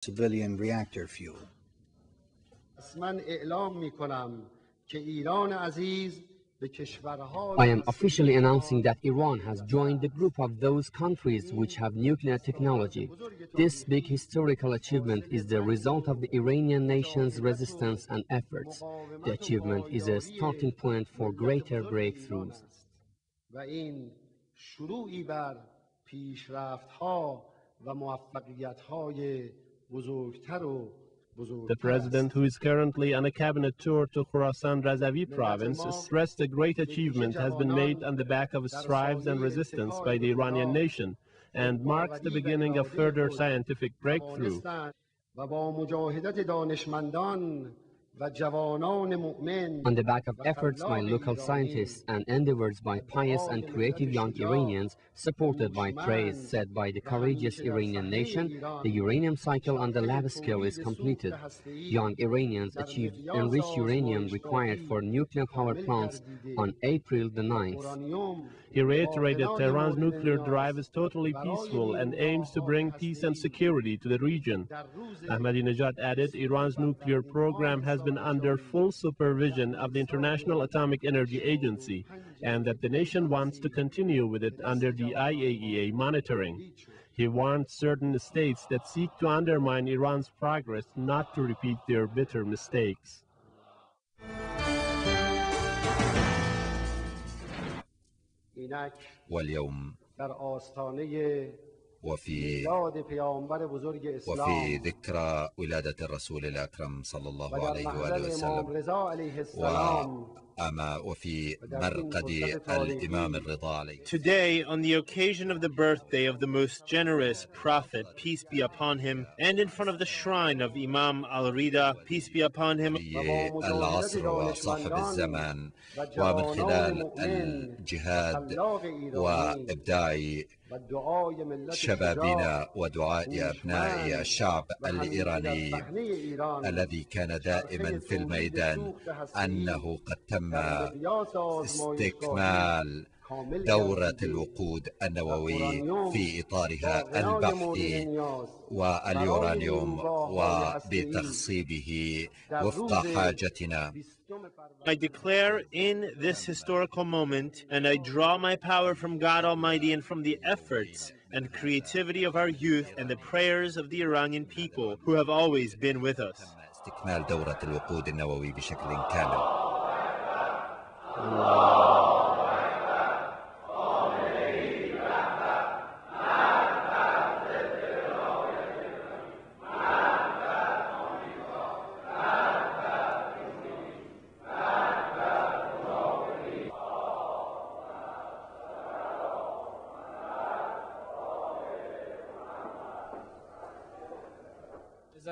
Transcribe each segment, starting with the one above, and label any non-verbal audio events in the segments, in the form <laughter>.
civilian reactor fuel. من اعلام می کنم که ایران عزیز به کشورهای I am officially announcing that Iran has joined the group of those countries which have nuclear technology. This big historical achievement is the result of the Iranian nation's resistance and efforts. The achievement is a starting point for greater breakthroughs. و این شروعی بر پیشرفت ها و موفقیت های بزرگتر و The president, who is currently on a cabinet tour to Khorasan Razavi province, stressed a great achievement has been made on the back of strives and resistance by the Iranian nation and marks the beginning of further scientific breakthrough. On the back of efforts by local scientists and endeavors by pious and creative young Iranians, supported by praise said by the courageous Iranian nation, the uranium cycle on the lab scale is completed. Young Iranians achieved enriched uranium required for nuclear power plants on April the 9th. He reiterated Tehran's nuclear drive is totally peaceful and aims to bring peace and security to the region. Ahmadinejad added Iran's nuclear program has been under full supervision of the International Atomic Energy Agency and that the nation wants to continue with it under the IAEA monitoring. He warned certain states that seek to undermine Iran's progress not to repeat their bitter mistakes. اینک واليوم در آستانه وفي وفي ذكرى ولادة الرسول الأكرم صلى الله عليه وآله وسلم. وأما وفي مرقد الإمام الرضا عليه. Today, on the occasion of the birthday of the most generous Prophet, peace be upon him, and in front of the shrine of Imam al Rida, peace be upon him, العصر وصاحب الزمان. ومن خلال الجهاد وإبداع شبابنا ودعاء أبناء الشعب الإيراني الذي كان دائما في الميدان أنه قد تم استكمال دورة الوقود النووي في إطارها البحثي واليورانيوم وبتخصيبه وفق حاجتنا I declare in this historical moment, and I draw my power from God Almighty and from the efforts and creativity of our youth and the prayers of the Iranian people who have always been with us. استكمال دورة الوقود النووي بشكل كامل Amém.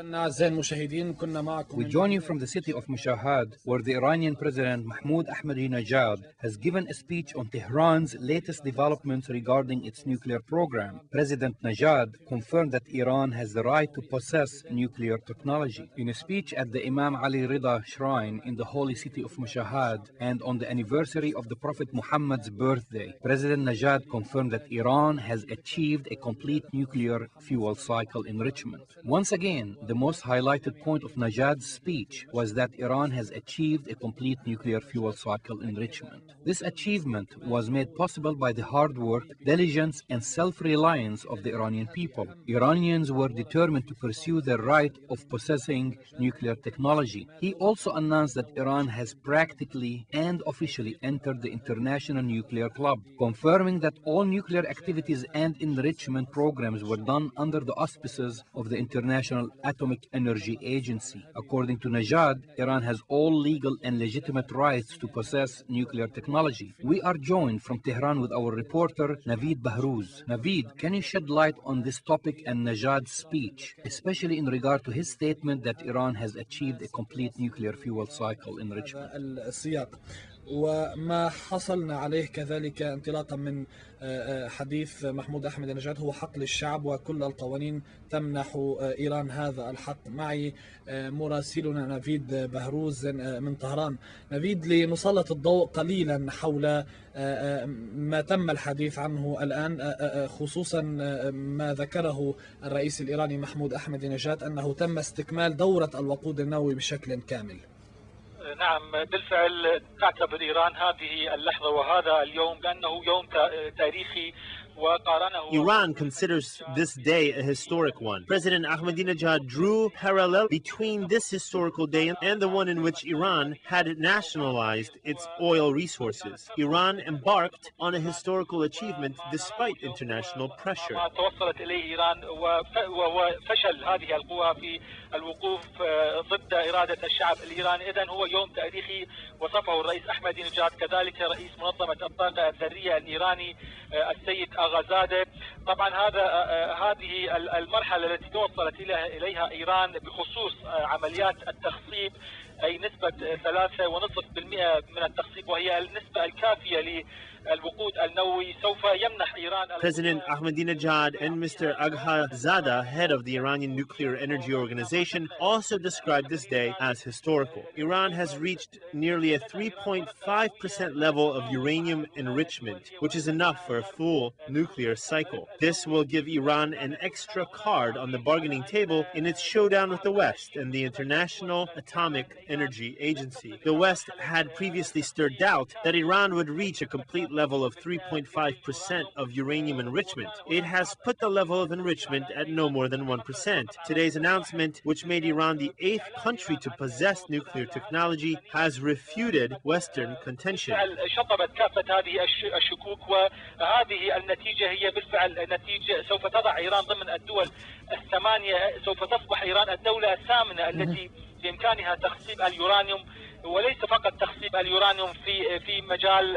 We join you from the city of Mashahad, where the Iranian President Mahmoud Ahmadinejad has given a speech on Tehran's latest developments regarding its nuclear program. President Najad confirmed that Iran has the right to possess nuclear technology. In a speech at the Imam Ali Rida Shrine in the holy city of Mashahad and on the anniversary of the Prophet Muhammad's birthday, President Najad confirmed that Iran has achieved a complete nuclear fuel cycle enrichment. Once again, the most highlighted point of Najad's speech was that Iran has achieved a complete nuclear fuel cycle enrichment. This achievement was made possible by the hard work, diligence, and self reliance of the Iranian people. Iranians were determined to pursue their right of possessing nuclear technology. He also announced that Iran has practically and officially entered the International Nuclear Club, confirming that all nuclear activities and enrichment programs were done under the auspices of the International Atomic Energy Agency. According to Najad, Iran has all legal and legitimate rights to possess nuclear technology. We are joined from Tehran with our reporter Naveed Bahrouz. Naveed, can you shed light on this topic and Najad's speech, especially in regard to his statement that Iran has achieved a complete nuclear fuel cycle enrichment? السياق وما حصلنا عليه كذلك انطلاقا من حديث محمود أحمد نجاد هو حق للشعب وكل القوانين تمنح إيران هذا الحق معي مراسلنا نفيد بهروز من طهران. نفيد لنسلط الضوء قليلا حول ما تم الحديث عنه الآن خصوصا ما ذكره الرئيس الإيراني محمود أحمد نجاد أنه تم استكمال دورة الوقود النووي بشكل كامل. نعم بالفعل تعتبر إيران هذه اللحظة وهذا اليوم بأنه يوم تاريخي Iran considers this day a historic one. President Ahmadinejad drew parallel between this historical day and the one in which Iran had nationalized its oil resources. Iran embarked on a historical achievement despite international pressure. توصلت إليه إيران وفشل هذه القوى في الوقوف ضد إرادة الشعب الإيراني إذن هو يوم تاريخي وصفه الرئيس أحمد نجاد كذلك رئيس منظمة الطاقة الذرية الإيراني السيد غزاده طبعا هذا هذه المرحلة التي توصلت إليها إيران بخصوص عمليات التخصيب اي نسبه ثلاثة ونصف بالمئة من التخصيب وهي النسبه الكافيه للوقود النووي سوف يمنح ايران President Ahmadinejad and Mr. Agha Zada, head of the Iranian Nuclear Energy Organization, also described this day as historical. Iran has reached nearly a 3.5% level of uranium enrichment, which is enough for a full nuclear cycle. This will give Iran an extra card on the bargaining table in its showdown with the West and the International Atomic Energy Agency. The West had previously stirred doubt that Iran would reach a complete level of 3.5% of uranium enrichment. It has put the level of enrichment at no more than 1%. Today's announcement, which made Iran the eighth country to possess nuclear technology, has refuted Western contention. <laughs> شطبت كافة هذه الشكوك وهذه النتيجة هي بالفعل نتيجة سوف تضع إيران ضمن الدول الثمانية سوف تصبح إيران الدولة الثامنة التي بإمكانها تخصيب اليورانيوم وليس فقط تخصيب اليورانيوم في في مجال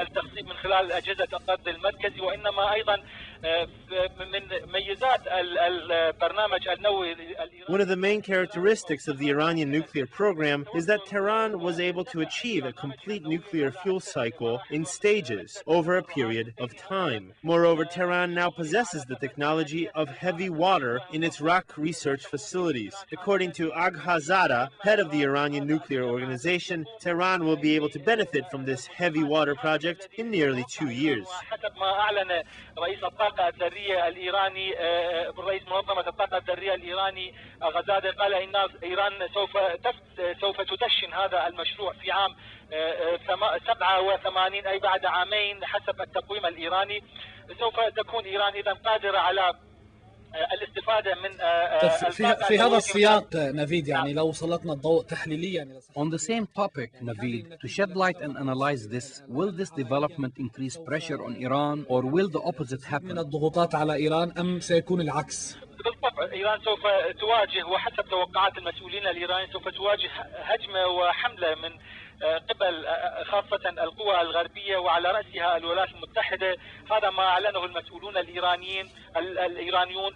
التخصيب من خلال أجهزة الطرد المركزي وإنما أيضا One of the main characteristics of the Iranian nuclear program is that Tehran was able to achieve a complete nuclear fuel cycle in stages over a period of time. Moreover, Tehran now possesses the technology of heavy water in its Arak research facilities. According to Aghazada, head of the Iranian nuclear organization, Tehran will be able to benefit from this heavy water project in nearly two years. الطاقة الذرية الإيراني رئيس منظمة الطاقة الذرية الإيراني غزادة قال إن إيران سوف سوف تدشن هذا المشروع في عام 87 أي بعد عامين حسب التقويم الإيراني. سوف تكون إيران إذا قادرة على الاستفادة من في, في هذا السياق نفيد يعني لو سلطنا الضوء تحليليا On the same topic, Naveed, to shed light and analyze this, will this development increase pressure on Iran or will the opposite happen? من الضغوطات على إيران أم سيكون العكس؟ بالطبع إيران سوف تواجه وحسب توقعات المسؤولين الإيرانيين سوف تواجه هجمة وحملة من قبل خاصة القوى الغربية وعلى رأسها الولايات المتحدة هذا ما أعلنه المسؤولون الإيرانيين الإيرانيون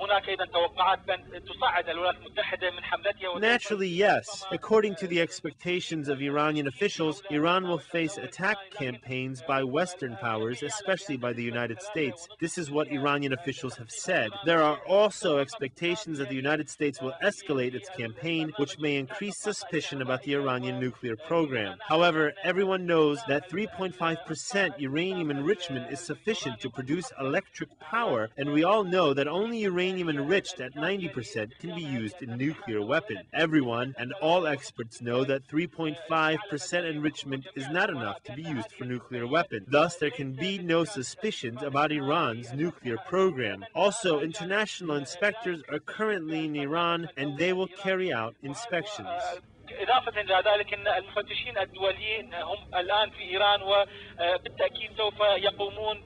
هناك أيضا توقعات بأن تصعد الولايات المتحدة من حملتها Naturally, yes. According to the expectations of Iranian officials, Iran will face attack campaigns by Western powers, especially by the United States. This is what Iranian officials have said. There are also expectations that the United States will escalate its campaign, which may increase suspicion about the Iranian nuclear program. However, everyone knows that 3.5% uranium enrichment is sufficient to produce electric power, and we all know that only uranium enriched at 90% can be used in nuclear weapons. Everyone and all experts know that 3.5% enrichment is not enough to be used for nuclear weapons. Thus, there can be no suspicions about Iran's nuclear program. Also, international inspectors are currently in Iran and they will carry out inspections. إضافة إلى ذلك أن المفتشين الدوليين هم الآن في إيران وبالتأكيد سوف يقومون